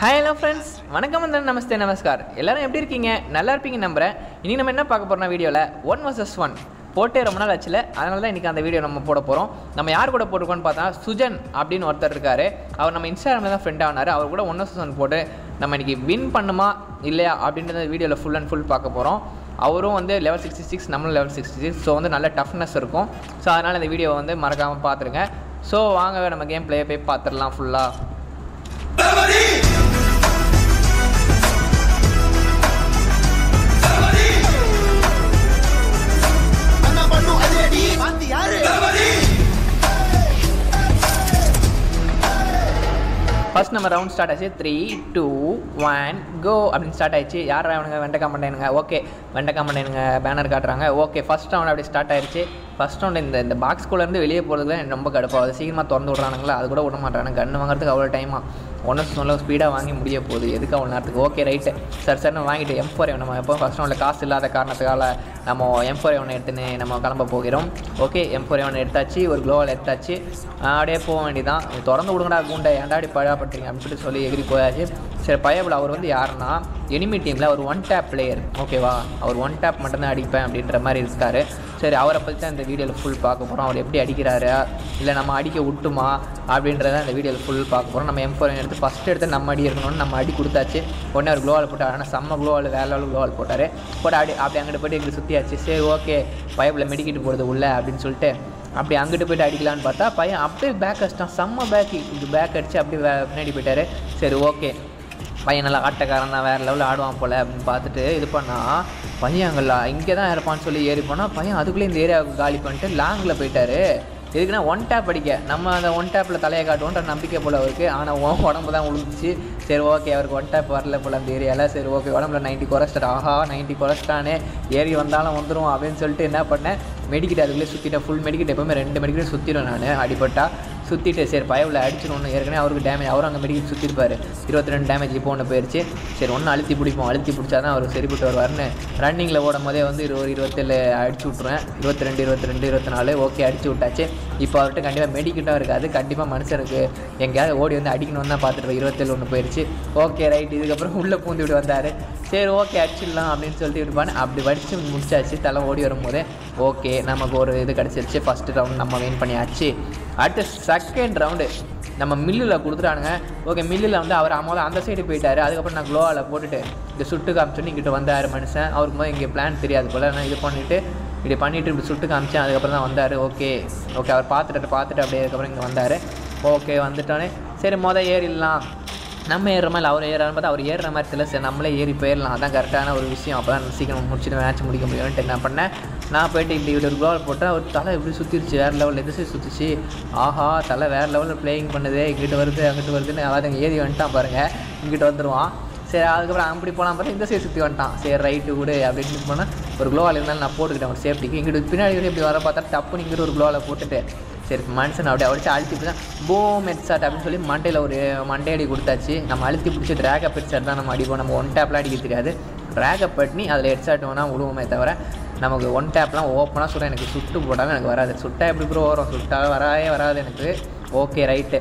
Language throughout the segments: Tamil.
ஹாய் ஹலோ ஃப்ரெண்ட்ஸ் வணக்கம் வந்து நமஸ்தே நமஸ்கார். எல்லாரும் எப்படி இருக்கீங்க? நல்லா இருப்பீங்க நம்புறேன். இனி நம்ம என்ன பார்க்க போகிறோம்னா வீடியோவில் ஒன் வர்சஸ் ஒன் போட்டே ரொம்ப நாள் ஆச்சுல. அதனால தான் இன்றைக்கி அந்த வீடியோ நம்ம போட போகிறோம் நம்ம யார் கூட போட்டிருக்கோம்னு பார்த்தா சுஜன் அப்படின்னு ஒருத்தர் இருக்காரு. அவர் நம்ம இன்ஸ்டாகிராமில் தான் ஃப்ரெண்ட் ஆனார். அவர் கூட ஒன் வர்சஸ் ஒன் போட்டு நம்ம இன்றைக்கி வின் பண்ணுமா இல்லையா அப்படின்றத வீடியோவில் ஃபுல் அண்ட் ஃபுல் பார்க்க போகிறோம் அவரும் வந்து லெவல் சிக்ஸ்டி சிக்ஸ் நம்மளும் லெவல் சிக்ஸ்டி சிக்ஸ் ஸோ வந்து நல்ல டஃப்னஸ் இருக்கும். ஸோ அதனால் இந்த வீடியோவை வந்து மறக்காமல் பார்த்துருங்க. ஸோ வாங்க நம்ம கேம் ப்ளே போய் பார்த்துடலாம் ஃபுல்லாக ஃபஸ்ட் நம்ம ரவுண்ட் ஸ்டார்ட் ஆச்சு. த்ரீ டூ ஒன் கோ அப்படின்னு ஸ்டார்ட் ஆயிடுச்சு. யார் அவனுங்க வெண்டக்கா மண்டேனுங்க ஓகே வெண்டக்கா மண்டேனுங்க பேனர் காட்டுறாங்க. ஓகே ஃபர்ஸ்ட் ரவுண்ட் அப்படி ஸ்டார்ட் ஆயிடுச்சு ஃபஸ்ட் ரவுண்ட் இந்த இந்த பாக்ஸ்குள்ளேருந்து வெளியே போகிறதுக்கு தான் எனக்கு ரொம்ப கடுப்பாகுது. சீக்கிரமாக திறந்து விட்றானுங்களா? அது கூட விட மாட்டானுங்க. கன்று வாங்குறதுக்கு அவ்வளோ டைமாக ஒன்றும் சொல்ல ஸ்பீடாக வாங்கி முடிய போகுது. எதுக்கு அவ்வளோ நேரத்துக்கு? ஓகே ரைட்டு சார் சார் நம்ம வாங்கிட்டு எம் ஃபோர் நம்ம எப்போ ஃபஸ்ட் ரவுண்டில் காசு இல்லாத காரணத்துக்கால நம்ம எம் ஃபோர் ஒன்று எடுத்துன்னு நம்ம கிளம்ப போகிறோம். ஓகே எம் ஃபோர் ஒன்று எடுத்தாச்சு ஒரு க்ளோவல் எடுத்தாச்சு. அப்படியே போக வேண்டியதான் திறந்து விடுங்கடா கூண்டை. ஏன்டாடி பழாப்பட்டீங்க அப்படின்னு சொல்லி சொல்லி எகிரி போயாச்சு. சரி பயபுல அவர் வந்து யாருன்னா எனிமி டீமில் அவர் ஒன் டேப் பிளேயர் ஓகேவா அவர் ஒன் டேப் மட்டும்தான் அடிப்பேன் அப்படின்ற மாதிரி இருக்காரு. சரி அவரை பற்றி தான் இந்த வீடியோவில் ஃபுல் பார்க்க போகிறோம் அவர் எப்படி அடிக்கிறாரு? இல்லை நம்ம அடிக்க விட்டுமா? அப்படின்றத இந்த வீடியோவில் ஃபுல் பார்க்க போகிறோம் நம்ம எம் எடுத்து ஃபஸ்ட்டு எடுத்து நம்ம அடி இருக்கணும்னு நம்ம அடி கொடுத்தாச்சு. உடனே அவர் க்ளோவால் போட்டார். ஆனால் செம்ம க்ளோவால் வேலை அளவு க்ளோவால் போட்டார். போட்டு அடி அப்படி அங்கிட்டு போய்ட்டு எங்களுக்கு சுற்றியாச்சு சரி ஓகே பைப்பில் மெடிக்கிட்டு போகிறது உள்ள அப்படின்னு சொல்லிட்டு அப்படி அங்கிட்டு போயிட்டு அடிக்கலான்னு பார்த்தா பையன் அப்படியே பேக் அடிச்சிட்டான். செம்ம பேக் இது பேக் அடிச்சு அப்படியே பின்னாடி போயிட்டார். சரி ஓகே பையன் நல்லா ஆட்டக்காரன் தான் வேறு லெவலில் ஆடுவான் போல் அப்படின்னு பார்த்துட்டு இது பண்ணால் பையன் அங்கே இங்கே தான் இருப்பான்னு சொல்லி ஏறி போனால் பையன் அதுக்குள்ளே இந்த ஏரியாவுக்கு காலி பண்ணிட்டு லாங்கில் போயிட்டாரு. எதுக்குன்னா ஒன் டேப் அடிக்க. நம்ம அந்த ஒன் டேப்பில் தலையை காட்டுவோன்ற நம்பிக்கை போல் அவருக்கு. ஆனால் உன் உடம்பு தான் உழுந்துச்சு. சரி ஓகே அவருக்கு ஒன் டேப் வரல போல் அந்த ஏரியாவில் சரி ஓகே உடம்புல நைன்ட்டி குறைச்சிட்டு ஆஹா நைன்ட்டி குறைச்சிட்டானே ஏறி வந்தாலும் வந்துடும் அப்படின்னு சொல்லிட்டு என்ன பண்ணேன்? மெடிக்கிட் அதுக்குள்ளே சுற்றிட்டேன் ஃபுல் மெடிக்கிட் எப்போவுமே ரெண்டு மெடிக்கிட் சுற்றிடும் நான் அடிபட்டா. சுற்றிட்டு சரி பயவில் அடிச்சிடணும் ஏற்கனவே அவருக்கு டேமேஜ் அவரும் அங்கே மெடிக்கல் சுற்றிருப்பார் இருபத்தி ரெண்டு டேமேஜ் இப்போ ஒன்று போயிடுச்சு சரி ஒன்று அழுத்தி பிடிப்போம். அழுத்தி பிடிச்சா தான் அவர் சரிப்பட்டு வருவார்னு ரன்னிங்கில் ஓடும் போதே வந்து ஒரு இருபத்தேழு அடிச்சு விட்ருவேன் இருபத்தி ரெண்டு இருபத்தி ரெண்டு இருபத்தி நாலு ஓகே அடிச்சு விட்டாச்சு. இப்போ அவர்கிட்ட கண்டிப்பாக மெடிக்கிட்டாக இருக்காது. கண்டிப்பாக மனுஷனுக்கு எங்கேயாவது ஓடி வந்து அடிக்கணும்னு தான் பார்த்துட்டு இருபத்தேழு ஒன்று போயிடுச்சு ஓகே ரைட் இதுக்கப்புறம் உள்ளே பூந்து விட்டு வந்தார். சரி ஓகே அடிச்சிடலாம் அப்படின்னு சொல்லிட்டு இருப்பான் அப்படி வடித்து முடிச்சாச்சு. தலை ஓடி வரும்போதே ஓகே நமக்கு ஒரு இது கிடச்சிருச்சு. ஃபஸ்ட்டு ரவுண்ட் நம்ம வின் பண்ணியாச்சு. அடுத்த செகண்ட் ரவுண்டு நம்ம மில்லில் கொடுத்துட்டானுங்க. ஓகே மில்லில் வந்து அவர் அம்மாவில் அந்த சைடு போயிட்டார். அதுக்கப்புறம் நான் க்ளோவாவில் போட்டுட்டு இந்த சுட்டு காமிச்சோன்னு இங்கிட்ட வந்தார் மனுஷன். அவருக்கு போது இங்கே பிளான் தெரியாது போல். நான் இது பண்ணிவிட்டு இப்படி பண்ணிவிட்டு இப்படி சுட்டு காமிச்சேன். அதுக்கப்புறம் தான் வந்தார். ஓகே ஓகே அவர் பார்த்துட்டு பார்த்துட்டு அப்படியே அதுக்கப்புறம் இங்கே வந்தார். ஓகே வந்துட்டோன்னே சரி மொதல் ஏறிடலாம். நம்ம ஏறுற மாதிரி அவர் ஏறாரு பார்த்தா அவர் ஏறுற மாதிரி தெரியல. சரி நம்மளே ஏறி போயிடலாம். அதான் கரெக்டான ஒரு விஷயம். அப்போ தான் சீக்கிரம் முடிச்சுட்டு மேட்ச் முடிக்க முடியும்ன்ட்டு என்ன பண்ணேன். நான் போயிட்டு இப்படி இப்படி ஒரு கோல் போட்டேன் அவர் தலை இப்படி சுற்றிருச்சு வேறு லெவலில் எது சைடு சுற்றிச்சு ஆஹா தலை வேறு லெவலில் ப்ளேயிங் பண்ணுது இங்கிட்ட வருது அங்கிட்டு வருதுன்னு அதாவது அங்கே ஏறி வந்துட்டான் பாருங்கள் இங்கிட்டு வந்துடுவான் சரி அதுக்கப்புறம் அப்படி போனால் பார்த்தா இந்த சைடு சுற்றி வந்துட்டான். சரி ரைட்டு விடு அப்படின்னு போனால் ஒரு குளோவால் இருந்தாலும் நான் போட்டுக்கிட்டேன் ஒரு சேஃப்டிக்கு இங்கிட்டு பின்னாடி இப்படி வர பார்த்தா டப்புன்னு இங்கிட்டு ஒரு க்ளோவில் போட்டுட்டு சரி மனுஷன் அப்படியே அடிச்சு அழுத்தி பிடிச்சா போ ஹெட்ஷாட் அப்படின்னு சொல்லி மண்டையில் ஒரு மண்டை அடி கொடுத்தாச்சு. நம்ம அழுத்தி பிடிச்சி ட்ராகப் ஹெட்ஷாட் தான் நம்ம அடிப்போம். நம்ம ஒன் டேப்லாம் அடிக்க தெரியாது ட்ராகப் பண்ணி அதில் ஹெட்ஷாட் வேணால் விடுவோமே தவிர நமக்கு ஒன் டேப்லாம் ஓப்பனாக சுட எனக்கு சுட்டு போட்டாலும் எனக்கு வராது. சுட்டா எப்படி ப்ரோ வரும்? சுட்டாக வராயே வராது எனக்கு. ஓகே ரைட்டு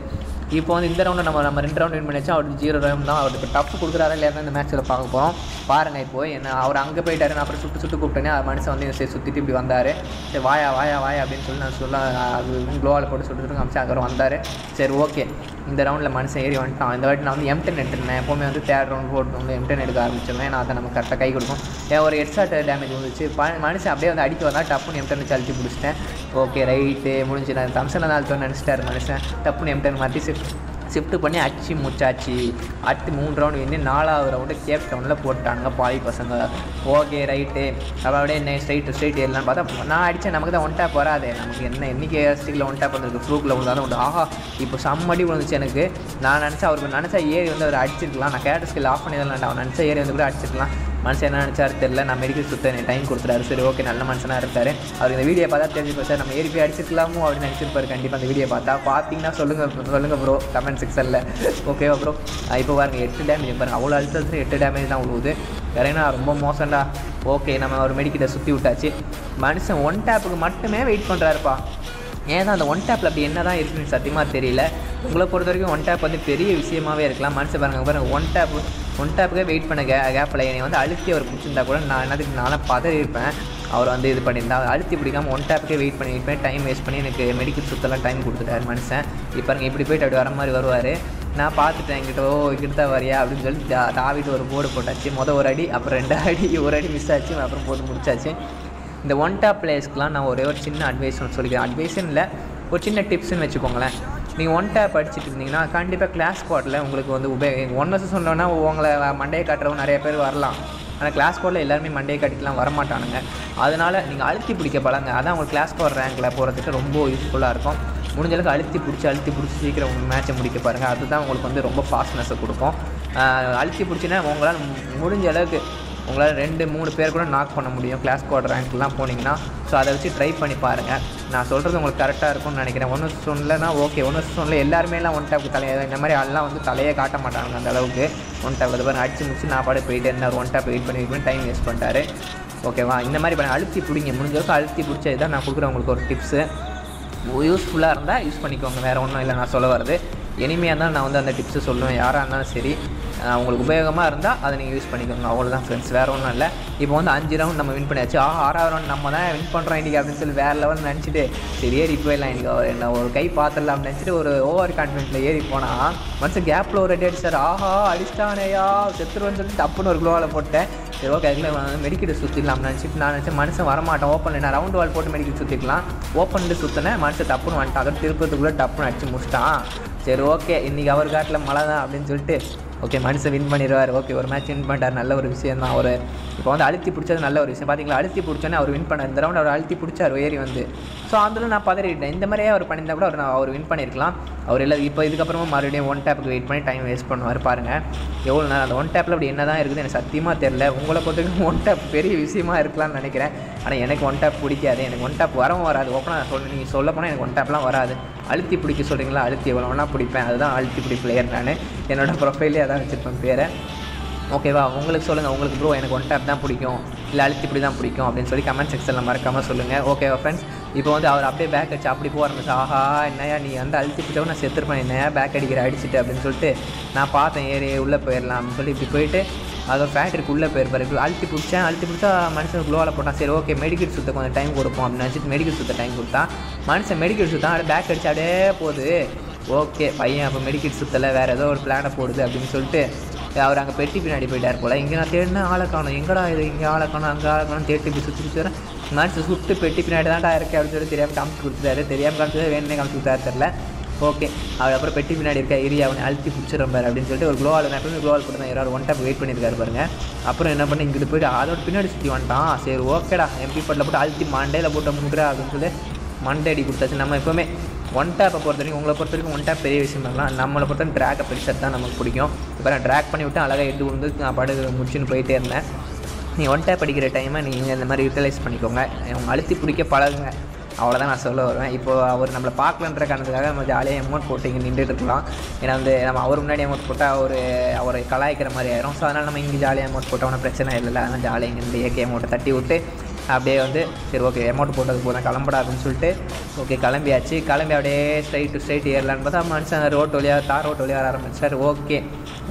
இப்போ வந்து இந்த ரவுண்டு நம்ம நம்ம ரெண்டு ரவுண்ட் வின் பண்ணியாச்சு. அவருக்கு ஜீரோ ரவுண்ட் தான். அவருக்கு டஃப் கொடுக்குறாரு இல்லையா இந்த மேட்ச்சில் பார்க்க போகிறோம் பாருங்கள் இப்போ என்ன அவர் அங்கே போயிட்டாரு. நான் அப்புறம் சுட்டு சுட்டு கூப்பிட்டேனே. அவர் மனுஷன் வந்து சரி சுற்றிட்டு இப்படி வந்தார். சரி வாயா வாயா வாயா அப்படின்னு சொல்லி நான் சொல்ல அது க்ளோவால் போட்டு சுட்டு சுட்டு காமிச்சு அதுக்கப்புறம் வந்தார். சரி ஓகே இந்த ரவுண்டில் மனுஷன் ஏறி வந்துட்டான். இந்த வாட்டி நான் வந்து எம்டன் எடுத்துருந்தேன். எப்போவுமே வந்து தேர்ட் ரவுண்ட் போட்டு வந்து எம்டன் எடுக்க ஆரம்பிச்சிருந்தேன். நான் அதை நம்ம கரெக்டாக கை கொடுக்கும். ஏன் ஒரு ஹெட்ஷாட் டேமேஜ் வந்துச்சு. மனுஷன் அப்படியே வந்து அடிக்க வந்தால் டப்புன்னு எம்டன் வச்சு பிடிச்சிட்டேன். ஓகே ரைட்டு முடிஞ்சு நான் தம்சனை தான் நினச்சிட்டாரு மனுஷன். டப்புன்னு எம்டன் மாற்றி ஷிஃப்ட் ஷிஃப்ட் பண்ணி அச்சு முச்சாச்சு. அடுத்து மூணு ரவுண்டு வந்து நாலாவது ரவுண்டு கேப் டவுனில் போட்டானுங்க பாதி பசங்க. ஓகே ரைட்டு அப்படியே என்ன ஸ்ட்ரைட்டு ஸ்ட்ரைட் ஏறலான்னு பார்த்தா நான் அடித்தேன் நமக்கு தான் ஒன் டேப் வராது. நமக்கு என்ன என்னைக்கு ஸ்டிக்கில் ஒன் டேப் வந்திருக்கு? ஃப்ளூக்கில் விழுந்தாலும் உண்டு. ஆஹா இப்போ செம்மடி விழுந்துச்சு எனக்கு. நான் நினச்சா அவருக்கு நினச்சா ஏறி வந்து அவர் அடிச்சிருக்கலாம். நான் கேரட் ஸ்கில் ஆஃப் பண்ணி தான் அவன் நினச்சா ஏறி வந்து கூட அடிச்சிருக்கலாம். மனுஷன் என்ன நினச்சாரு தெரியல. நான் மெடிக்கல் சுத்த எனக்கு டைம் கொடுத்துட்டாரு? சரி ஓகே நல்ல மனுஷனாக இருக்காரு அவர் இந்த வீடியோ பார்த்தா தெரிஞ்சுப்போம் சார். நம்ம ஏறி போய் அடிச்சிருக்கலாமோ அப்படின்னு நினச்சிருப்பாரு. கண்டிப்பாக அந்த வீடியோ பார்த்தா. பார்த்தீங்கன்னா சொல்லுங்கள் சொல்லுங்கள் ப்ரோ கமெண்ட் செக்ஷனில் ஓகேவா ப்ரோ இப்போ பாருங்கள் எட்டு டேமேஜ் பாருங்கள் அவ்வளோ அழுத்தத்தில் எட்டு டேமேஜ் தான் உழுவுது வேறேனா ரொம்ப மோசம்டா. ஓகே நம்ம ஒரு மெடிக்கிட்ட சுற்றி விட்டாச்சு. மனுஷன் ஒன் டேப்புக்கு மட்டுமே வெயிட் பண்ணுறாருப்பா ஏன்னா அந்த ஒன் டேப்பில் அப்படி என்ன தான் இருக்குன்னு சத்தியமாக தெரியல. உங்களை பொறுத்த வரைக்கும் ஒன் டேப் வந்து பெரிய விஷயமாவே இருக்கலாம். மனசு பாருங்க பாருங்கள் ஒன் டேப் ஒன் டேப்புக்கே வெயிட் பண்ண கே கேப்பில் என்னை வந்து அழுத்தி அவர் பிடிச்சிருந்தா கூட நான் என்னதுக்கு நானும் பதறி இருப்பேன் அவர் வந்து இது பண்ணியிருந்தா அழுத்தி பிடிக்காமல் ஒன் டேப்புக்கே வெயிட் பண்ணியிருப்பேன். டைம் வேஸ்ட் பண்ணி எனக்கு மெடிக்கல் சுத்தெல்லாம் டைம் கொடுத்துட்டாரு மனுஷன். இப்போ பாருங்க இப்படி போயிட்டு அப்படி வர மாதிரி வருவார். நான் பார்த்துட்டேன் என்கிட்ட ஓ இங்கிட்ட தான் வரியா? அப்படின்னு சொல்லி தா- தாவிட்டு ஒரு போர்டு போட்டாச்சு. மொதல் ஒரு அடி அப்புறம் ரெண்டு அடி ஒரு அடி மிஸ் ஆச்சு. அப்புறம் போட்டு முடிச்சாச்சு. இந்த ஒன் டாப் பிளேயர்ஸ்க்குலாம் நான் ஒரே ஒரு சின்ன அட்வைஸ் ஒன்று சொல்லிக்கிறேன். அட்வைஸ்னு இல்லை ஒரு சின்ன டிப்ஸுன்னு வச்சுக்கோங்களேன். நீங்கள் ஒன் டேப் அடிச்சுட்டு இருந்தீங்கன்னா கண்டிப்பாக கிளாஸ் ஸ்குவாட்டில் உங்களுக்கு வந்து உபயோகம் ஒன் வர்ஸ் சொன்னோன்னா உங்களை மண்டையை காட்டுறவங்க நிறைய பேர் வரலாம். ஆனால் கிளாஸ் ஸ்குவாடில் எல்லாருமே மண்டையை காட்டிக்கலாம் வரமாட்டானுங்க. அதனால் நீங்கள் அழுத்தி பிடிக்க பழங்க. அதான் உங்களுக்கு கிளாஸ் ஸ்குவாட் ரேங்கில் போகிறதுக்கு ரொம்ப யூஸ்ஃபுல்லாக இருக்கும். முடிஞ்சளவுக்கு அழுத்தி பிடிச்சி அழுத்தி பிடிச்சி சீக்கிரம் மேட்சை முடிக்க பாருங்கள் அதுதான் உங்களுக்கு வந்து ரொம்ப ஃபாஸ்ட்னஸை கொடுக்கும். அழுத்தி பிடிச்சின்னா உங்களால் முடிஞ்ச அளவுக்கு உங்களால் ரெண்டு மூணு பேர் கூட நாக் பண்ண முடியும். கிளாஸ் ஸ்குவாட் ரேங்க்லாம் போனீங்கன்னா ஸோ அதை வச்சு ட்ரை பண்ணி பாருங்கள் நான் சொல்கிறது உங்களுக்கு கரெக்டாக இருக்கும்னு நினைக்கிறேன். ஒன்று சொன்னலன்னா ஓகே ஒன்று சொன்னல எல்லாருமேலாம் ஒன் டேப்புக்கு தலையை இந்த மாதிரி ஆள்லாம் வந்து தலையே காட்ட மாட்டாங்க அந்த அளவுக்கு. ஒன் டேப் அது பாருங்க அடிச்சு முடிச்சு நான் பாடு போயிட்டே இருந்தார். ஒன் டேப் வெயிட் பண்ணி வெயிட் பண்ணி டைம் வேஸ்ட் பண்ணிட்டாரு. ஓகேவா இந்த மாதிரி பண்ண அழுத்தி பிடிங்க. முடிஞ்ச அழுத்தி பிடிச்சது தான் நான் கொடுக்குறேன் உங்களுக்கு ஒரு டிப்ஸு யூஸ்ஃபுல்லாக இருந்தால் யூஸ் பண்ணிக்கோங்க. வேறு ஒன்றும் இல்லை நான் சொல்ல வர்றது. இனிமையாக தான் நான் வந்து அந்த டிப்ஸை சொல்லுவேன். யாராக இருந்தாலும் சரி. உங்களுக்கு உபயோகமாக இருந்தால் அதை நீங்கள் யூஸ் பண்ணிக்கோங்க. அவ்வளோதான் ஃப்ரெண்ட்ஸ் வேறு ஒன்றும் இல்லை. இப்போ வந்து அஞ்சு ரவுண்ட் நம்ம வின் பண்ணியாச்சு. ஆ ஆறாவது ரவுண்ட் நம்ம தான் வின் பண்ணுறோம் இன்றைக்கி அப்படின்னு சொல்லி வேறு லெவல் நினச்சிட்டு சரி ஏறி போயிடலாம் இன்றைக்கி ஒரு என்ன ஒரு கை பார்த்துடலாம் நினச்சிட்டு ஒரு ஓவர் கான்ஃபிடென்ட்டில் ஏறி போனால் மனுஷன் கேப்பில் ஒரு அடி அடிச்சார். ஆஹா அடிச்சிட்டானேயா செத்துருவன்னு சொல்லிட்டு டப்புன்னு ஒரு குளோவில் போட்டேன் சரி ஓகே அதுக்குள்ள மெடிக்கெட் சுற்றிடலாம் நினச்சிட்டு நான் நினச்சேன் மனுஷன் வரமாட்டேன். ஓப்பன் நான் ரவுண்ட் வால் போட்டு மெடிக்கெட் சுற்றிக்கலாம் ஓப்பனில் சுற்றினேன் மனுஷன் டப்புன்னு வந்துட்டான். அதோட திருப்பத்துக்குள்ளே டப்புன்னு அடிச்சு முடிச்சிட்டான். சரி ஓகே இன்றைக்கி அவர் காட்டில் மழை தான் அப்படின்னு சொல்லிட்டு ஓகே மனுஷன் வின் பண்ணிடுவார். ஓகே ஒரு மேட்ச் வின் பண்ணிட்டார். நல்ல ஒரு விஷயம் தான் அவர். இப்போ வந்து அழுத்தி பிடிச்சது நல்ல ஒரு விஷயம். பார்த்தீங்களா அழுத்தி பிடிச்சோன்னே அவர் வின் பண்ணார். இந்த ரவுண்ட் அவர் அழுத்தி பிடிச்சார் ஏறி வந்து. ஸோ அதில் நான் பதறிட்டேன். இந்த மாதிரியே அவர் பண்ணியிருந்தா கூட அவர் நான் அவர் வின் பண்ணியிருக்கலாம். அவர் இல்லை இப்போ இதுக்கப்புறமா மறுபடியும் ஒன் டேப்புக்கு வெயிட் பண்ணி டைம் வேஸ்ட் பண்ணுவார். பாருங்கள் எவ்வளோ நேரம் அந்த ஒன் டேப்பில் அப்படி என்ன தான் இருக்குது எனக்கு சத்தியமாக தெரில உங்களை பொறுத்த ஒன் டேப் பெரிய விஷயமா இருக்கலாம்னு நினைக்கிறேன். ஆனால் எனக்கு ஒன் டேப் பிடிக்காது. எனக்கு ஒன் டேப் வரவும் வராது. ஓப்பனாக சொல்ல நீங்கள் சொல்ல போனால் எனக்கு ஒன் டேப்லாம் வராது. அழுத்தி பிடிக்க சொல்கிறீங்களா அழுத்தி எவ்வளோ வேணால் பிடிப்பேன். அதுதான் அழுத்தி பிடி பிளேயர் நான். என்னோட ப்ரொஃபைலே அதான் வச்சுருப்பேன் பேரை. ஓகேவா உங்களுக்கு சொல்லுங்கள் உங்களுக்கு ப்ரோ எனக்கு ஒன் டேப் தான் பிடிக்கும். இல்லை அழுத்தி இப்படி தான் பிடிக்கும் அப்படின்னு சொல்லி கமெண்ட் செக்ஷனில் மறக்காமல் சொல்லுங்கள் ஓகேவா ஃப்ரெண்ட்ஸ் இப்போ வந்து அவர் அப்படியே பேக் அடிச்சு அப்படி போக ஆரம்பிச்சு ஆஹா என்னையா நீ வந்து அழுத்தி பிடிச்சவங்க நான் செத்துருப்பேன். என்னையா பேக் அடிக்கிற அடிச்சுட்டு. அப்படின்னு சொல்லிட்டு நான் பார்த்தேன். ஏறி உள்ளே போயிடலாம் அப்படின்னு சொல்லி இப்படி போயிட்டு அதோட ஃபேக்ட்ரிக்கு உள்ளே போயிருப்பார் இப்படி அழுத்தி பிடிச்சேன் அழுத்தி பிடிச்சா மனுஷன் குளோவில் போட்டான் சரி ஓகே மெடிக்கல் சுத்த கொஞ்சம் டைம் கொடுப்போம் அப்படின்னு நினச்சிட்டு மெடிக்கல் சுத்த டைம் கொடுத்தா மனுஷன் மெடிக்கல் சுத்தான் அப்படியே பேக் அடிச்சு அப்படியே போகுது. ஓகே பையன் அப்போ மெடிக்கல் சுத்தலை வேறு ஏதோ ஒரு பிளானை போடுது அப்படின்னு சொல்லிட்டு அவர் அங்கே பெட்டி பின்னாடி போயிட்டார் போல். இங்கே நான் தேடினா ஆளை காணும். எங்கடா இது? இங்கே ஆளை காணும் அங்கே ஆளை காணும் தேடி போய் சுற்றி சுற்றி மனுஷன் சுட்டு பெட்டி பின்னாடி தான்டா இருக்கேன் அப்படின்னு சொல்லி தெரியாமல் காமிச்சு கொடுத்துட்டாரு. தெரியாமல் காமிச்சது வேணுமே காமிச்சு கொடுத்தாரு தெரில ஓகே அதுக்கப்புறம் அப்புறம் பெட்டி பின்னாடி இருக்க ஏரியா அவனை அழுத்தி பிடிச்சிருப்பார் அப்படின்னு சொல்லிட்டு ஒரு க்ளோவால் நான் எப்பவுமே க்ளோவால் போட்டு தான் யாராவது ஒன் டைம் வெயிட் பண்ணியிருக்காரு பாருங்க. அப்புறம் என்ன பண்ணி இங்கிட்டு போயிட்டு அதோட பின்னாடி சுற்றி வந்துட்டான். சரி ஓகேடா எம்பி பட்டில் போட்டு அழுத்தி மண்டையில் போட்டு முடுறா அப்படின்னு சொல்லி மண்டை அடி கொடுத்தாச்சு. நம்ம எப்போவுமே ஒன் டேப்பை பொறுத்த வரைக்கும் உங்களை பொறுத்த வரைக்கும் ஒன் டேப் பெரிய விஷயம் பண்ணலாம் நம்மளை பொறுத்த வரைக்கும் ட்ராக்கை பெருசாக தான் நமக்கு பிடிக்கும். இப்போ நான் ட்ராக் பண்ணி விட்டு அழகாக எட்டு வந்து நான் பாடு முடிச்சுன்னு போயிட்டே இருந்தேன். நீ ஒன் டேப் அடிக்கிற டைமை நீங்கள் இந்த மாதிரி யூட்டிலைஸ் பண்ணிக்கோங்க. அவங்க அழுத்தி பிடிக்க பழகுங்க. அவ்வளோதான் நான் சொல்ல வருவேன். இப்போ அவர் நம்மளை பார்க்கலன்ற காரணத்துக்காக நம்ம ஜாலியாக அமௌண்ட் போட்டு இங்கே நின்றுட்டு இருக்கலாம். ஏன்னா வந்து நம்ம அவர் முன்னாடி அமௌண்ட் போட்டால் அவர் அவரை கலாய்க்கிற மாதிரி ஆயிரும். ஸோ அதனால் நம்ம இங்கே ஜாலியாக அமௌண்ட் ஒன்றும் பிரச்சனை இல்லைல்ல. அதனால் ஜாலியாக இங்கே இருந்து ஏகே அமௌண்ட்டை தட்டி விட்டு அப்படியே வந்து சரி ஓகே அமௌண்ட் போட்டது போதும் கிளம்புடா அப்படின்னு சொல்லிட்டு ஓகே கிளம்பியாச்சு. கிளம்பி அப்படியே ஸ்ட்ரைட் டு ஸ்ட்ரைட் ஏறலான்னு பார்த்தா மனுஷன் ரோட் வழியாக தார் ரோட் வழியாக வர ஆரம்பிச்சார். ஓகே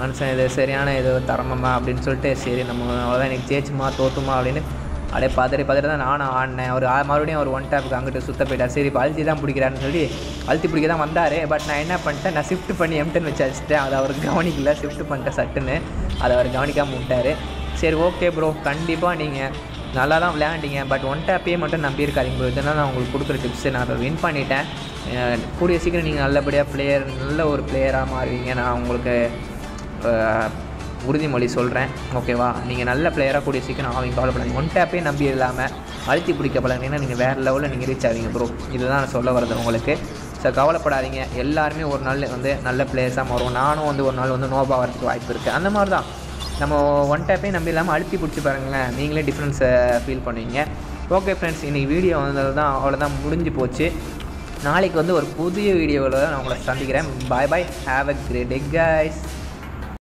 மனுஷன் இது சரியான இது தரமமா அப்படின்னு சொல்லிட்டு சரி நம்ம அவ்வளோதான் எனக்கு ஜெயிச்சுமா தோத்துமா அப்படின்னு அப்படியே பார்த்துட்டு பார்த்துட்டு தான் நானும் ஆடினேன். அவர் மறுபடியும் அவர் ஒன் டேப்புக்கு அங்கிட்டு சுத்த போயிட்டார். சரி இப்போ அழுத்தி தான் பிடிக்கிறான்னு சொல்லி அழுத்தி பிடிக்க தான் வந்தார். பட் நான் என்ன பண்ணிட்டேன்? நான் ஷிஃப்ட் பண்ணி எம்டன் வச்சு அடிச்சிட்டேன். அதை அவர் கவனிக்கல. ஷிஃப்ட் பண்ணிட்டேன் சட்டுன்னு அதை அவர் கவனிக்காமல் விட்டார். சரி ஓகே ப்ரோ கண்டிப்பாக நீங்கள் நல்லா தான் விளையாண்டிங்க. பட் ஒன் டேப்பையே மட்டும் நம்பியிருக்காதீங்க ப்ரோ இதெல்லாம் நான் உங்களுக்கு கொடுக்குற டிப்ஸு நான் அதை வின் பண்ணிட்டேன். கூடிய சீக்கிரம் நீங்கள் நல்லபடியாக பிளேயர் நல்ல ஒரு பிளேயராக மாறுவீங்க. நான் உங்களுக்கு உறுதிமொழி சொல்கிறேன் ஓகேவா? நீங்கள் நல்ல பிளேயராக கூடிய சீக்கிரம் ஆவீங்க கவலைப்படாதீங்க ஒன் டேப்பே நம்பி இல்லாமல் அழுத்தி பிடிக்க பழகினீங்கன்னா நீங்கள் வேறு லெவலில் நீங்கள் ரீச் ஆவீங்க ப்ரோ இதுதான் நான் சொல்ல வரது உங்களுக்கு. ஸோ கவலைப்படாதீங்க. எல்லாருமே ஒரு நாள் வந்து நல்ல பிளேயர்ஸாக மாறுவோம். நானும் வந்து ஒரு நாள் வந்து நோபா வரதுக்கு வாய்ப்பு இருக்குது அந்த மாதிரி தான் நம்ம ஒன் டேப்பே நம்பி இல்லாமல் அழுத்தி பிடிச்சி பாருங்களேன். நீங்களே டிஃப்ரென்ஸை ஃபீல் பண்ணுவீங்க. ஓகே ஃப்ரெண்ட்ஸ் இன்றைக்கி வீடியோ வந்தது தான் அவ்வளோதான் முடிஞ்சு போச்சு. நாளைக்கு வந்து ஒரு புதிய வீடியோவில் நான் உங்களை சந்திக்கிறேன். Bye bye have a great day guys